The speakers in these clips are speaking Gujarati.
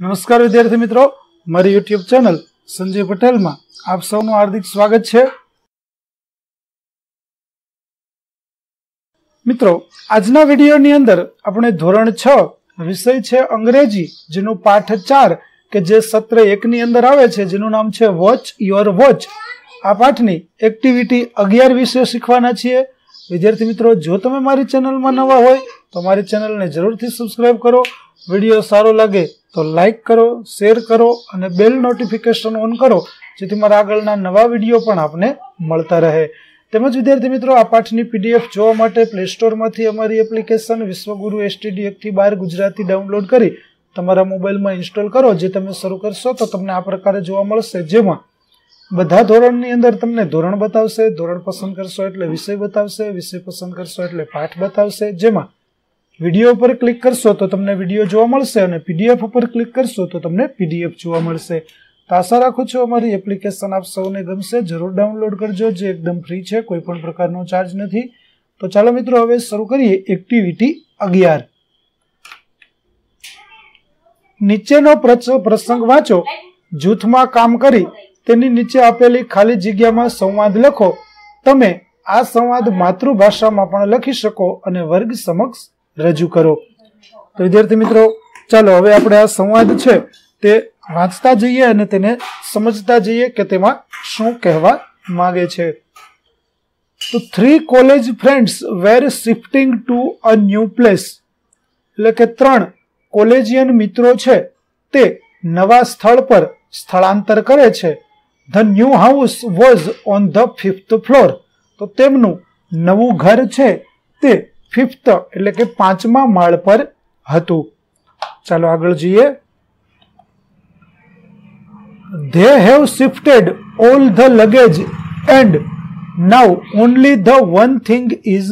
નમસ્કાર વિદ્યાર્થી મિત્રો, મારી યુટ્યુબ ચેનલ સંજય પટેલમાં આપ સૌનું હાર્દિક સ્વાગત છે. મિત્રો, આજના વિડીયોની અંદર આપણે ધોરણ છ વિષય છે અંગ્રેજી, જેનું પાઠ ચાર કે જે સત્ર એકની અંદર આવે છે, જેનું નામ છે વોચ યોર વોચ આ પાઠની એક્ટિવિટી અગિયાર વિશે શીખવાના છીએ. વિદ્યાર્થી મિત્રો, જો તમે મારી ચેનલમાં નવા હોય, તો મારી ચેનલને જરૂરથી સબસ્ક્રાઈબ કરો. વીડિયો સારો લાગે તો લાઈક કરો શેર કરો અને બેલ નોટિફિકેશન ઓન કરો, જેથી મારા આગળના નવા વીડિયો પણ આપને મળતા રહે. તેમજ વિદ્યાર્થી મિત્રો, આ પાઠની પીડીએફ જોવા માટે પ્લે સ્ટોરમાંથી અમારી એપ્લિકેશન વિશ્વગુરુ એસટીડી એકથી બાર ગુજરાતી ડાઉનલોડ કરી તમારા મોબાઈલમાં ઇન્સ્ટોલ કરો, જે તમે શરૂ કરશો તો તમને આ પ્રકારે જોવા મળશે. જેમાં બધા ધોરણની અંદર તમને ધોરણ બતાવશે, ધોરણ પસંદ કરશો એટલે વિષય બતાવશે, વિષય પસંદ કરશો એટલે પાઠ બતાવશે. જેમાં વીડિયો ઉપર ક્લિક કરશો તો તમને વીડિયો જોવા મળશે અને પીડીએફ ઉપર ક્લિક કરશો તો તમને પીડીએફ જોવા મળશે. તો આશા રાખું છું અમારી એપ્લિકેશન આપ સૌને ગમશે. જરૂર ડાઉનલોડ કરજો, જે એકદમ ફ્રી છે કોઈ પણ પ્રકારનો ચાર્જ નથી. તો ચાલો મિત્રો, હવે શરૂ કરીએ એક્ટિવિટી અગિયાર. નીચેનો પ્રસંગ વાંચો. જૂથમાં કામ કરી, તેની નીચે આપેલી ખાલી જગ્યામાં સંવાદ લખો. તમે આ સંવાદ માતૃભાષામાં પણ લખી શકો અને વર્ગ સમક્ષ રજૂ કરો. તો વિદ્યાર્થી મિત્રો, ચાલો હવે આપણે આ સંવાદ છે તે વાંચતા જઈએ અને તેને સમજતા જઈએ કે તેમાં શું કહેવા માંગે છે. તો three college friends were shifting to a new place એટલે કે ત્રણ કોલેજિયન મિત્રો છે તે નવા સ્થળ પર સ્થળાંતર કરે છે. The new house was on the fifth floor તો તેમનું નવું ઘર છે તે ફિફ્થ એટલે કે પાંચમા માળ પર હતું. ચાલો આગળ જઈએ. They have shifted all the luggage and now only the one thing is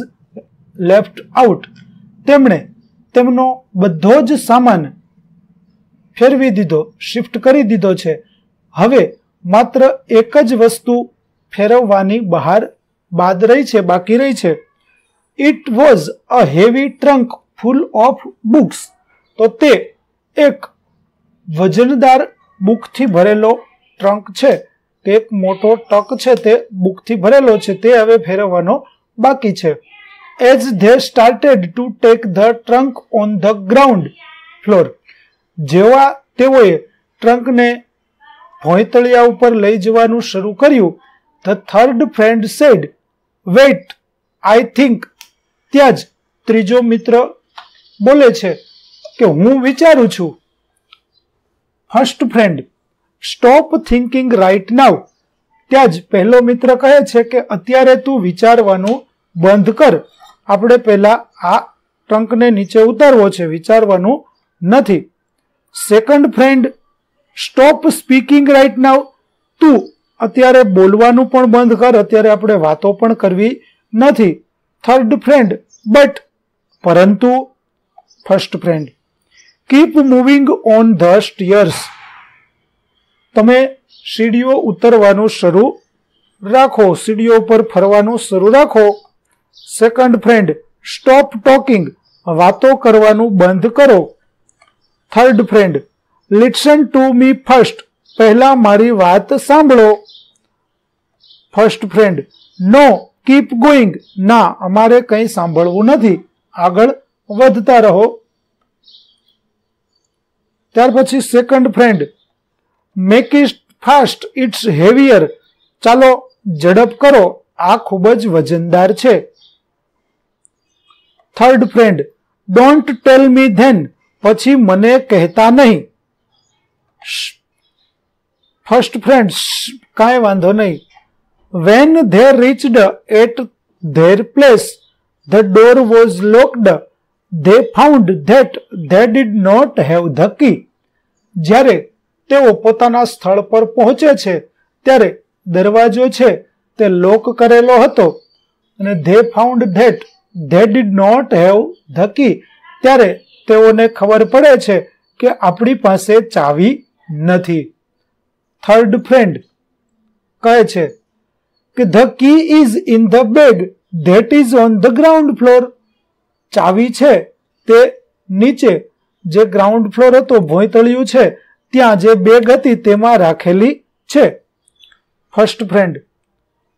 left out તેમણે તેમનો બધો જ સામાન ફેરવી દીધો શિફ્ટ કરી દીધો છે. હવે માત્ર એક જ વસ્તુ ફેરવવાની બહાર બાદ રહી છે, બાકી રહી છે. It was a heavy trunk full of books તો તે એક વજનદાર બુકથી ભરેલો ટ્રંક છે. તે એક મોટો ટક છે. તે બુકથી ભરેલો છે. તે હવે ફેરવવાનો બાકી છે. As they started to take the trunk on the ground floor જેવા તેઓએ ટ્રંકને ભોંયતળિયા ઉપર લઈ જવાનું શરૂ કર્યું the third friend said wait I think ત્યાં જ ત્રીજો મિત્ર બોલે છે કે હું વિચારું છું first friend stop thinking right now ત્યાં જ પહેલો મિત્ર કહે છે કે, અત્યારે તું વિચારવાનું બંધ કર. આપણે પહેલા આ ટ્રંકને નીચે ઉતારવો છે, વિચારવાનું નથી. Second friend stop speaking right now તું અત્યારે બોલવાનું પણ બંધ કર, અત્યારે આપણે વાતો પણ કરવી નથી. થર્ડ ફ્રેન્ડ બટ પરંતુ first friend keep moving on the stairs તમે સીડીઓ ઉતરવાનું શરૂ રાખો. સીડીઓ પર ફરવાનું શરૂ રાખો. સેકન્ડ ફ્રેન્ડ સ્ટોપ ટોકિંગ વાતો કરવાનું બંધ કરો. Third friend listen to me first પહેલા મારી વાત સાંભળો. First friend no keep going ના, અમારે કંઈ સાંભળવું નથી. આગળ વધતા રહો. ત્યાર પછી second friend make it fast it's heavier ચાલો, ઝડપ કરો. આ ખૂબ જ વજનદાર છે. Third friend don't tell me then પછી મને કહેતા નહીં. ફર્સ્ટ ફ્રેન્ડ કાંઈ વાંધો નહીં. When they reached at there place the door was locked. They found that they did not have the key. જ્યારે તેઓ પોતાના સ્થળ પર પહોંચે છે, ત્યારે દરવાજો છે તે લોક કરેલો હતો અને they found that they did not have the key ત્યારે તેઓને ખબર પડે છે કે આપણી પાસે ચાવી નથી થર્ડ ફ્રેન્ડ કહે છે કે the key is in the bag that is on the ground floor ચાવી છે તે નીચે જે ગ્રાઉન્ડ ફ્લોર હતો, ભોંયતળિયું છે, ત્યાં જે બેગ હતી, તેમાં રાખેલી છે. First friend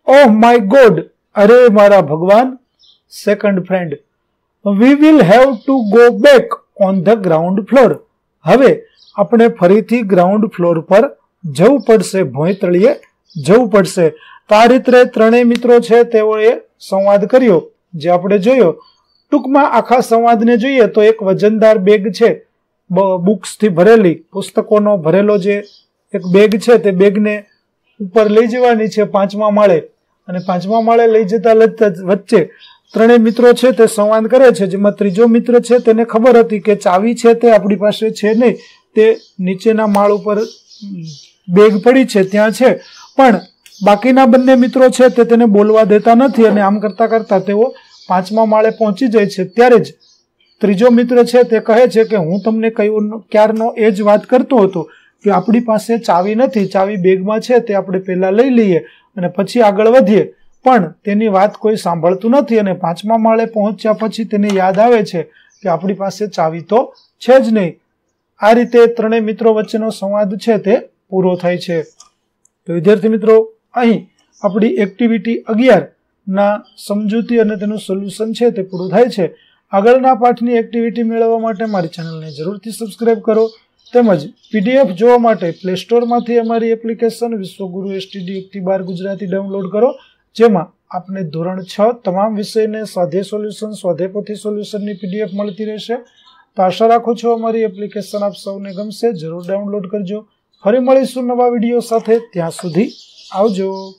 oh my god અરે મારા ભગવાન. Second friend we will have to go back on the ground floor હવે આપણે ફરીથી ગ્રાઉન્ડ ફ્લોર પર જવું પડશે ભોંયતળીએ જવું પડશે. તો ત્રણેય મિત્રો છે, તેઓએ સંવાદ કર્યો. જે આપણે જોયો, ટૂંકમાં આખા સંવાદને જોઈએ તો એક વજનદાર બેગ છે. બુક્સથી ભરેલી, પુસ્તકોનો ભરેલો જે એક બેગ છે, તે બેગને ઉપર લઈ જવાની છે, પાંચમા માળે. અને પાંચમા માળે લઈ જતા વચ્ચે ત્રણેય મિત્રો છે, તે સંવાદ કરે છે. જેમાં ત્રીજો મિત્ર છે, તેને ખબર હતી કે ચાવી છે, તે આપણી પાસે છે નહીં. તે નીચેના માળ ઉપર બેગ પડી છે, ત્યાં છે. પણ બાકીના બંને મિત્રો છે તે તેને બોલવા દેતા નથી અને આમ કરતા કરતા તેઓ પાંચમા માળે પહોંચી જાય છે. ત્યારે જ ત્રીજો મિત્ર છે તે કહે છે કે હું તમને કયું ક્યારનો એ જ વાત કરતો હતો કે આપણી પાસે ચાવી નથી, ચાવી બેગમાં છે, તે આપણે પહેલાં લઈ લઈએ અને પછી આગળ વધીએ. પણ તેની વાત કોઈ સાંભળતું નથી અને પાંચમા માળે પહોંચ્યા પછી તેને યાદ આવે છે કે આપણી પાસે ચાવી તો છે જ નહીં. આ રીતે ત્રણેય મિત્રો વચ્ચેનો સંવાદ છે તે પૂરો થાય છે. તો વિદ્યાર્થી મિત્રો અહીં આપણી એક્ટિવિટી અગિયારના સમજૂતી અને તેનું સોલ્યુશન છે તે પૂરું થાય છે. આગળના પાઠની એક્ટિવિટી મેળવવા માટે મારી ચેનલને જરૂરથી સબસ્ક્રાઇબ કરો. તેમજ પીડીએફ જોવા માટે પ્લે સ્ટોરમાંથી અમારી એપ્લિકેશન વિશ્વગુરુ એસટીડી એકથી બાર ગુજરાતી ડાઉનલોડ કરો. જેમાં આપને ધોરણ છ તમામ વિષયને સ્વાધ્યાય સોલ્યુશન સ્વાધેપોથી સોલ્યુશનની પીડીએફ મળતી રહેશે. તો આશા રાખું છું અમારી એપ્લિકેશન આપ સૌને ગમશે. જરૂર ડાઉનલોડ કરજો. ફરી મળીશું નવા વીડિયો સાથે. ત્યાં સુધી આવજો.